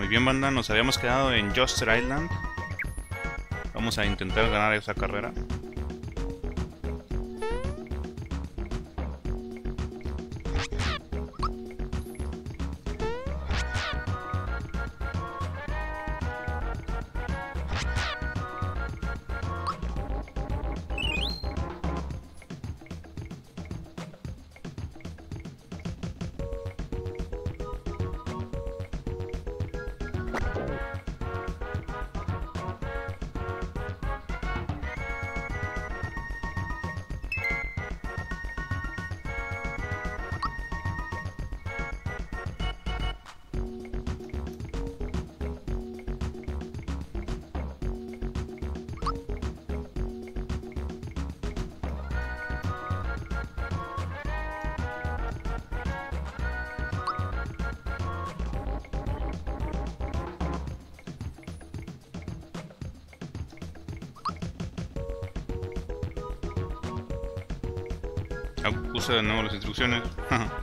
Muy bien, banda, nos habíamos quedado en Joster Island. Vamos a intentar ganar esa carrera. Usa de nuevo las instrucciones.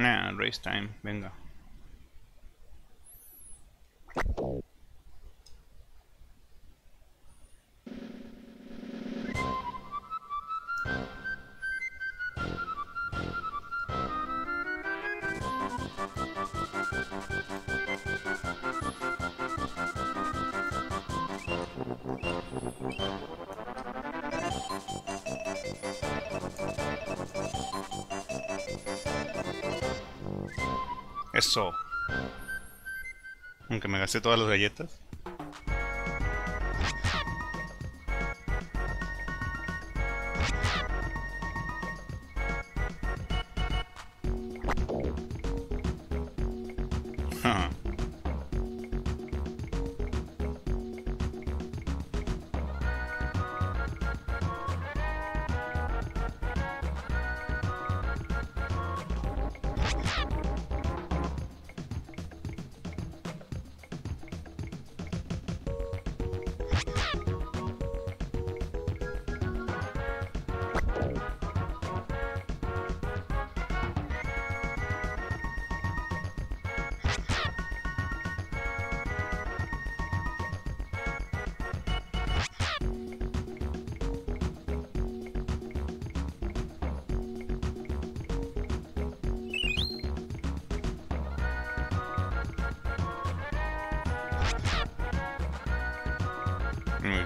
Nah, race time, venga. Gasté todas las galletas.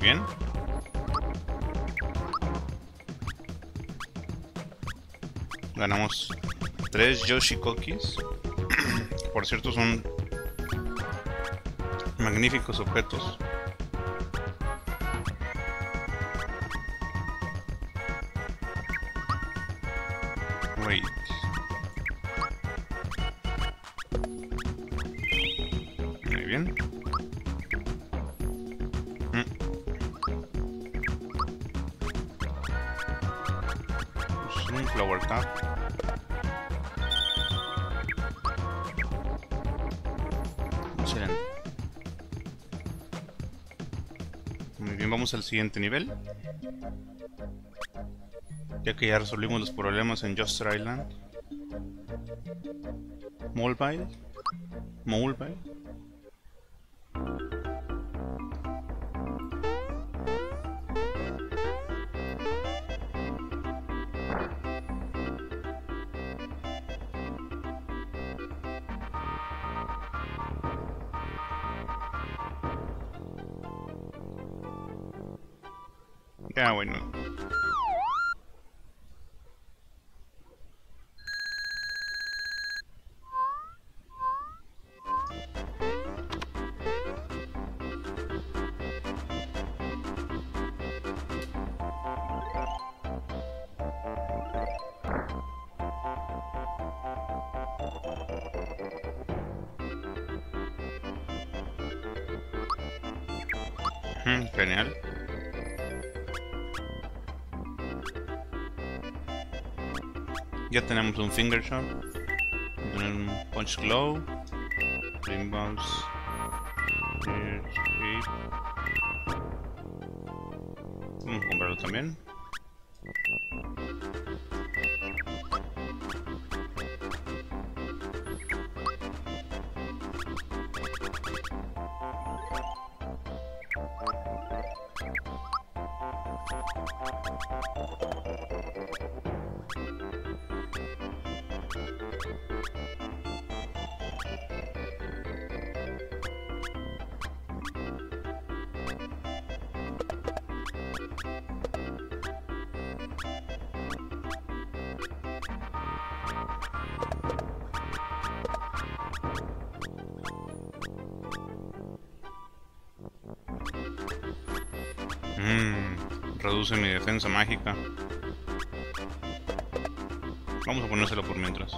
Bien. Ganamos tres Yoshi Cookies. Por cierto, son magníficos objetos. Al siguiente nivel. Ya que ya resolvimos los problemas en Juster Island. Molebile. Molebile. Ya, bueno. Ujú, Ya tenemos un finger shot, un punch glow, Rimballs, Vamos a comprarlo también. Reduce mi defensa mágica. Vamos a ponérselo por mientras.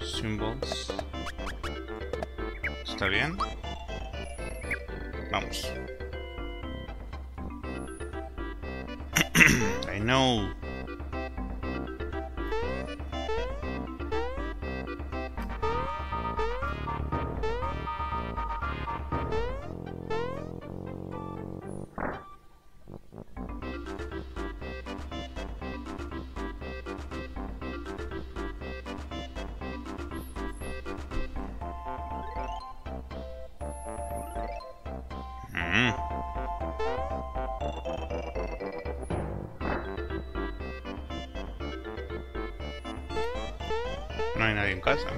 Symbols. ¿Está bien? Vamos. I know. Nadie en casa.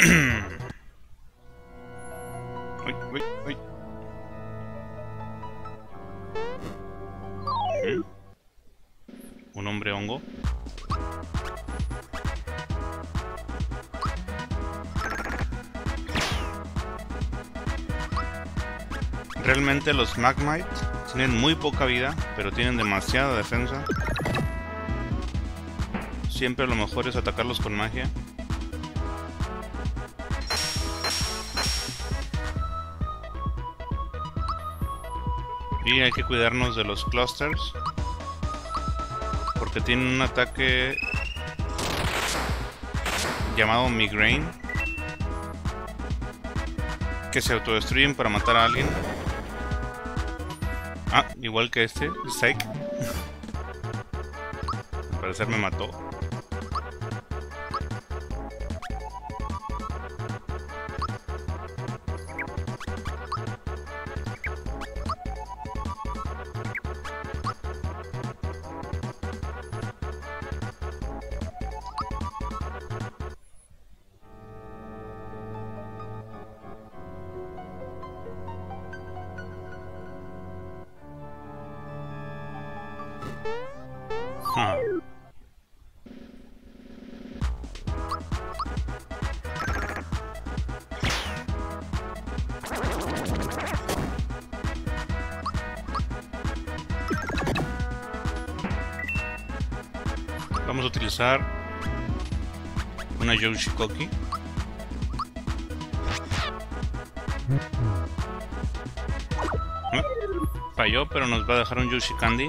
Un hombre hongo. Realmente los Magmite tienen muy poca vida, pero tienen demasiada defensa. Siempre lo mejor es atacarlos con magia. Hay que cuidarnos de los clusters. Porque tienen un ataque llamado Migraine. Que se autodestruyen para matar a alguien. Ah, igual que este, Psych. Al parecer me mató. Vamos a utilizar una Yoshikoki. Falló, pero nos va a dejar un Yoshi Candy.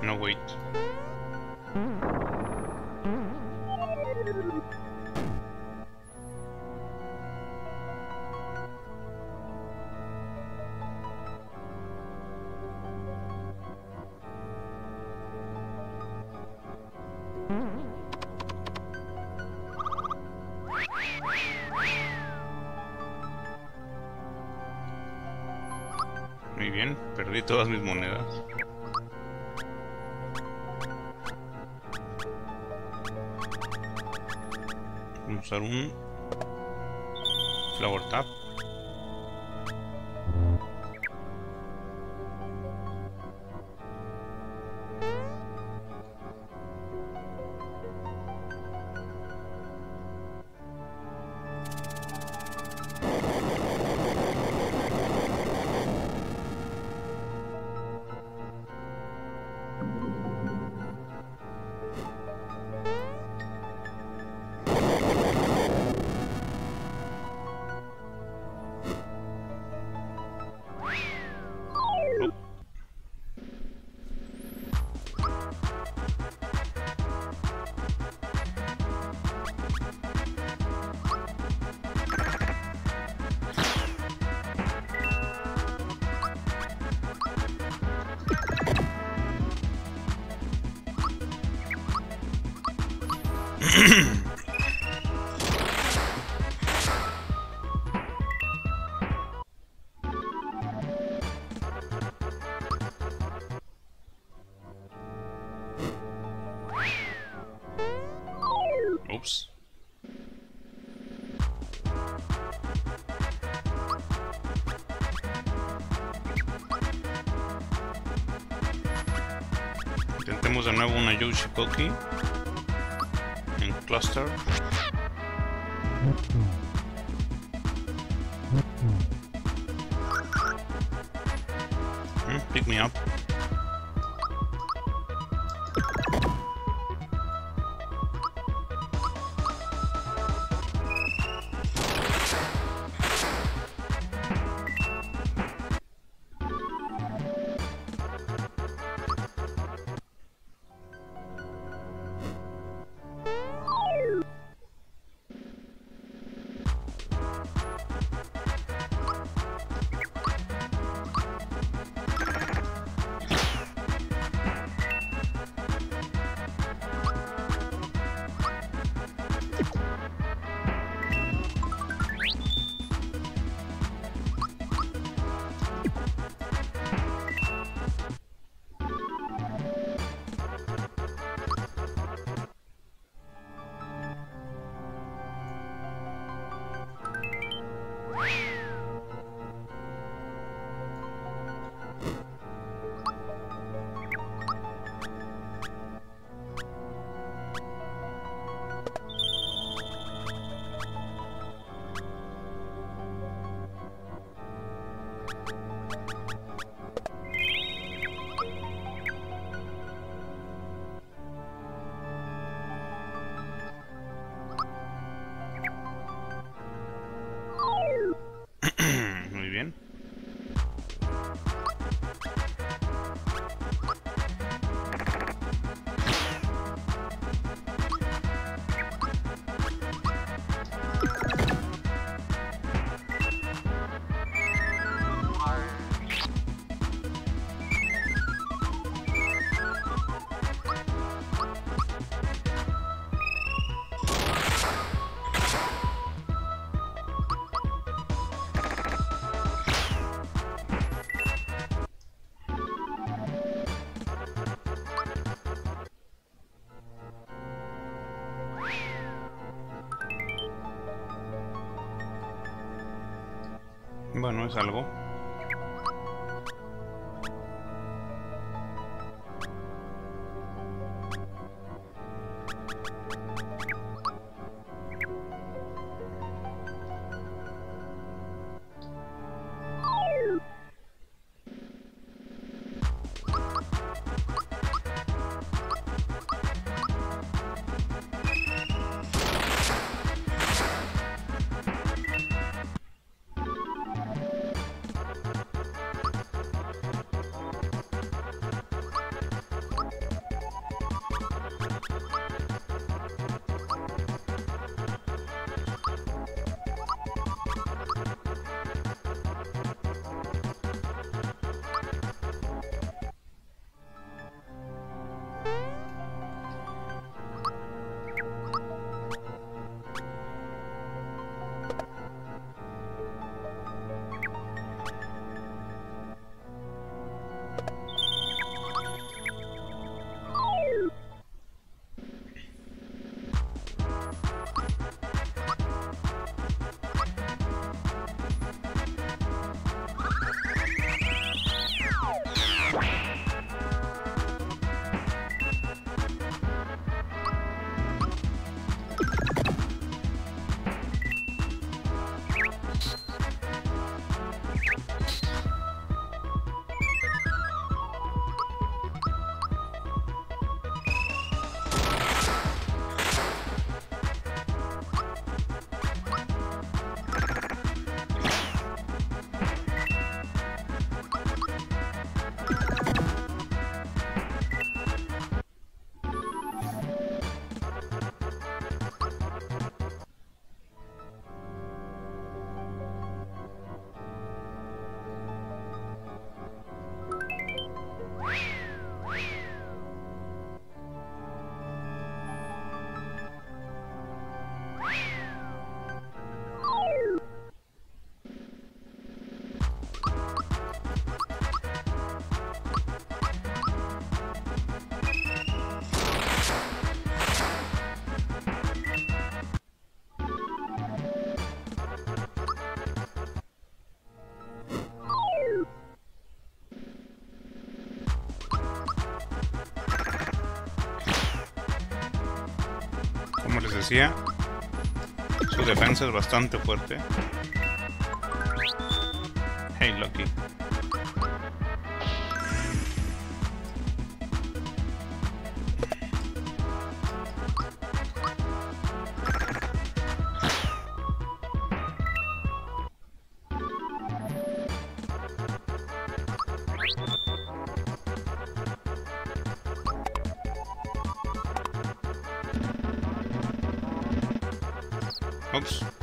No wait. Vamos a usar un flower tap. De nuevo una Yoshikoki en cluster. Mm, pick me up. Bueno, es algo. Su defensa es bastante fuerte. Oops.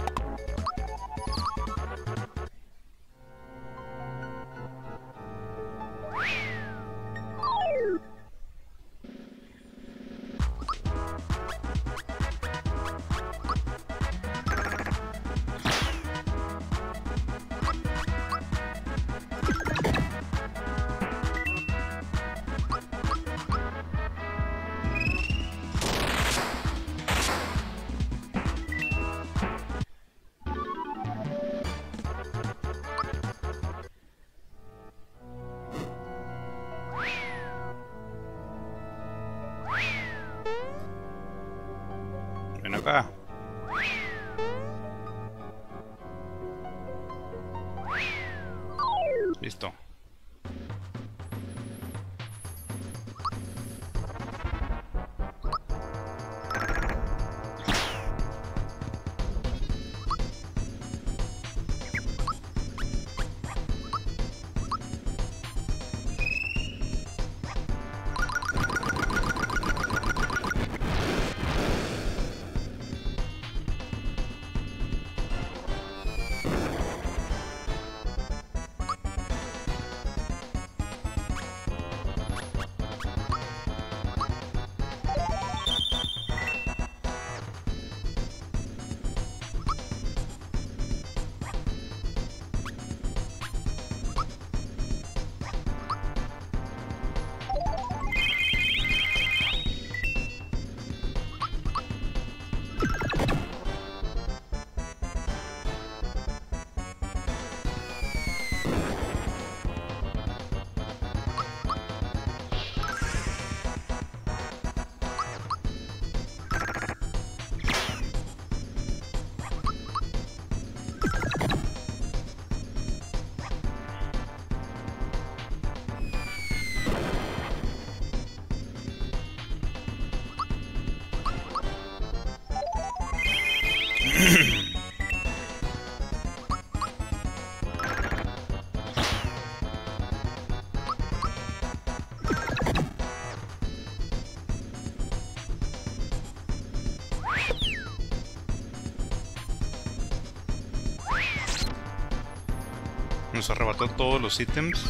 Listo. Nos arrebató todos los ítems.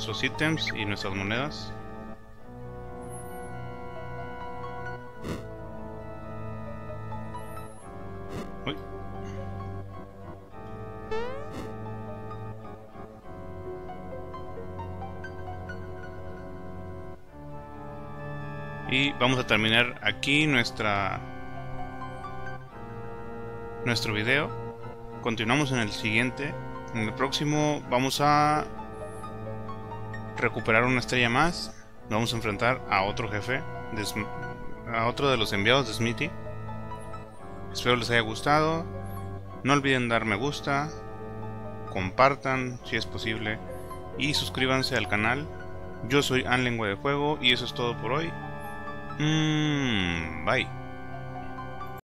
Nuestros ítems y nuestras monedas. Y vamos a terminar aquí nuestra nuestro video. continuamos en el siguiente. En el próximo vamos a recuperar una estrella más. Vamos a enfrentar a otro jefe, a otro de los enviados de Smithy. Espero les haya gustado. No olviden dar me gusta, compartan si es posible y suscríbanse al canal. Yo soy An Lengua de Fuego y eso es todo por hoy. Mm, bye.